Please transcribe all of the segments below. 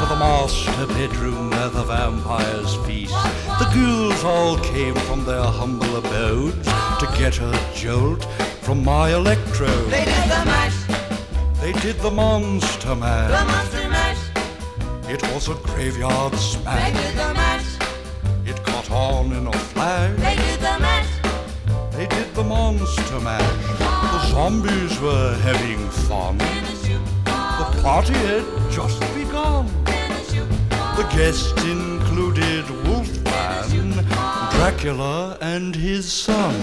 to the master bedroom where the vampires feast. The ghouls all came from their humble abodes to get a jolt from my electrode. They did the mash, They did the monster mash. the monster mash. It was a graveyard smash. They did the mash, It caught on in a flash. they did the mash. They did the monster mash. The zombies were having fun. In a shoe, The party had just begun. In a shoe. The guests included Wolfman, Dracula, and his son.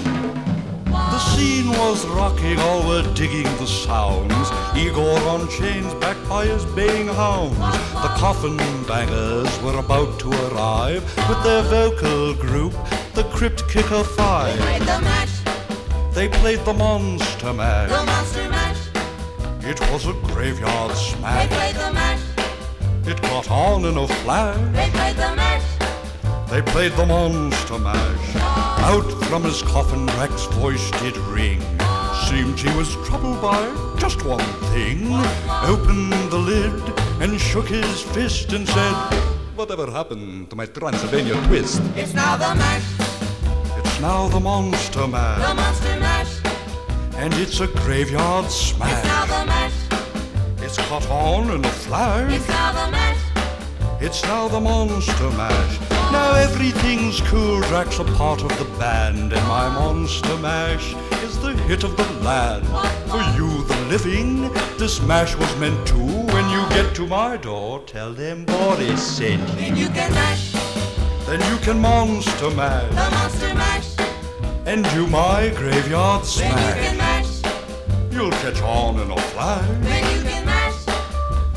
The scene was rocking, all were digging the sounds. Igor on chains, backed by his baying hounds. The coffin bangers were about to arrive with their vocal group, the Crypt Kicker Five. They played the mash, They played the Monster the monster mash. It was a graveyard smash. They played the mash, It caught on in a flash. they played the mash. They played the monster mash. Out from his coffin, Drac's voice did ring. Seemed he was troubled by just one thing. Opened the lid and shook his fist and said, Whatever happened to my Transylvania twist? It's now the mash, It's now the monster mash. the monster mash. and it's a graveyard It's now smash. It's on in a flash. it's now the mash. It's now the Monster Mash. Now everything's cool. Drac's a part of the band, and my Monster Mash is the hit of the land. For you, the living, this mash was meant to. When you get to my door, tell them Boris sent you. Then you can mash, Then you can Monster mash. the monster mash. and do my graveyard smash. Then you can mash, You'll catch on in a flash.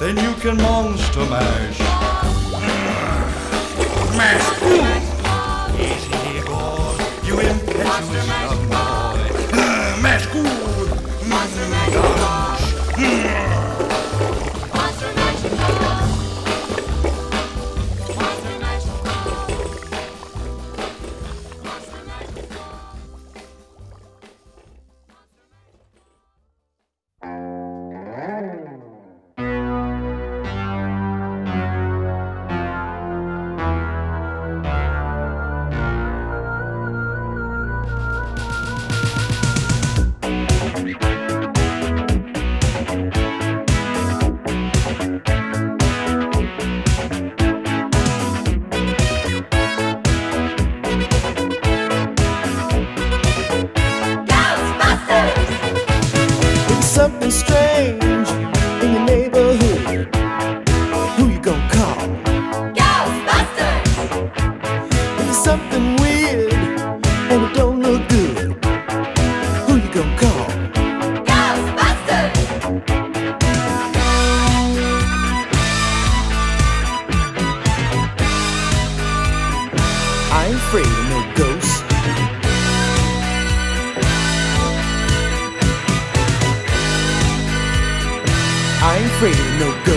Then you can mash. Then you can Monster Mash. Mash. Easy, Igor. You impetuous young boy. Mash good. Monster mash. Strange afraid no ghosts.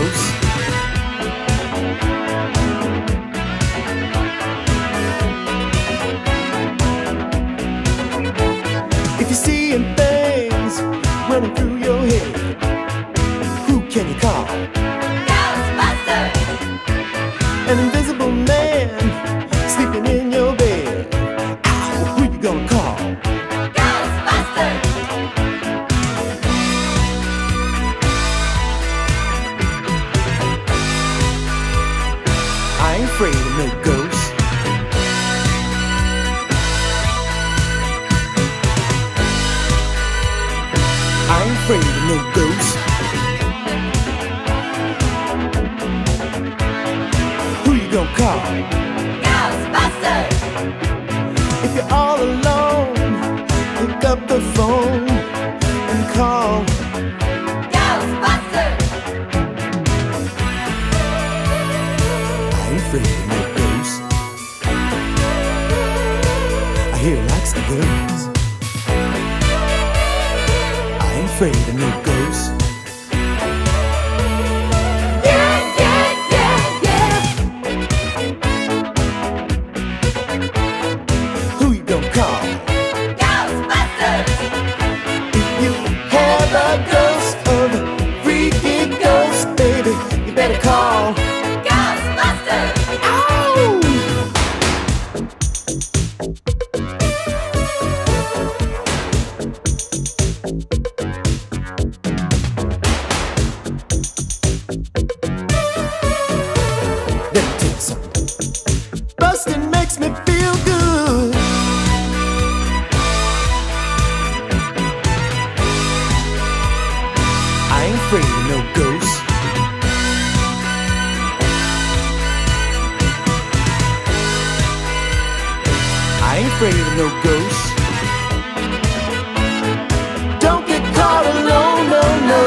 Afraid of no ghosts. Afraid of no ghosts. Afraid of no ghosts. Don't get caught alone, no, no.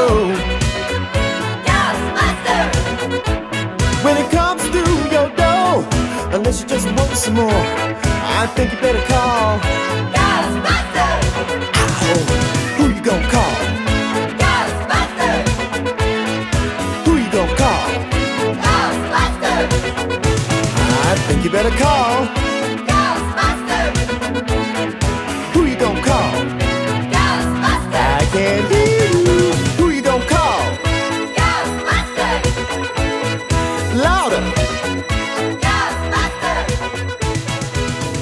Ghostbusters. When it comes through your door, unless you just want some more, I think you better call. Ghostbusters. Oh, who you gonna call? Ghostbusters. Who you gonna call? Ghostbusters. I think you better call. Call? Ghostbusters. I can't hear you. Who you gonna call? Ghostbusters. Louder. Ghostbusters.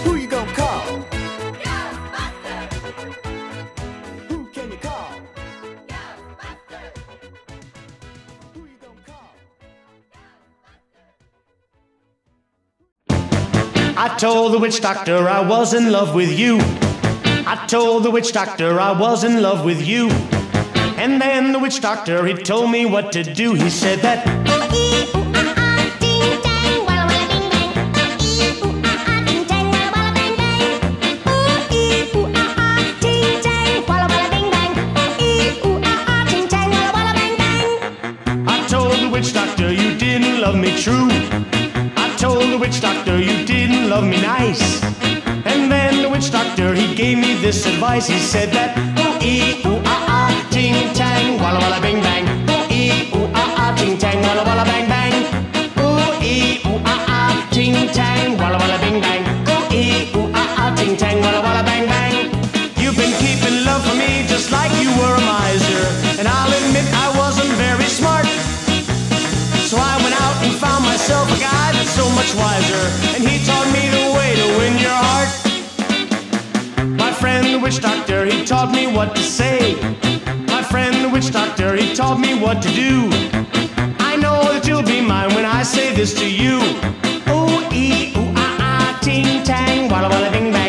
Who you gonna call? Ghostbusters. Who can you call? Ghostbusters. Who you gonna call? I told the witch doctor I was in love with you. I told the witch doctor I was in love with you. And then the witch doctor, he told me what to do. He said that I told the witch doctor you didn't love me true. I told the witch doctor you didn't love me nice. Doctor he gave me this advice. He said that ooh ee ooh ah ah ting tang walla walla bing bang. Ooh ee ooh ah ah ting tang walla walla bang bang. Ooh ee ooh ah ah ting tang walla walla bing bang. Ooh ee ooh ah ah ting tang walla walla bang bang. You've been keeping love for me just like you were a miser. And I'll admit I wasn't very smart. So I went out and found myself a guy that's so much wiser. And he taught me witch doctor, he taught me what to say. My friend the witch doctor, he taught me what to do. I know that you'll be mine when I say this to you. Ooh ee ooh ah ah ting tang walla walla bing bang.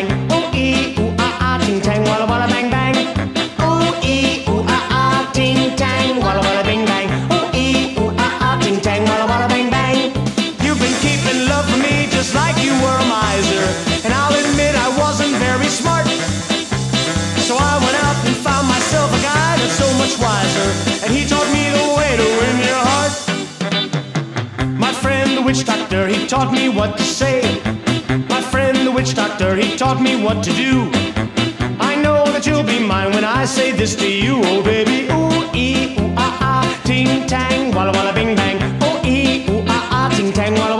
taught me what to say. My friend, the witch doctor, he taught me what to do. I know that you'll be mine when I say this to you, oh baby. Ooh, ee, ooh, ah, ah, ting, tang, walla, walla, bing, bang. Ooh ee, ooh, ah, ah, ting, tang, walla.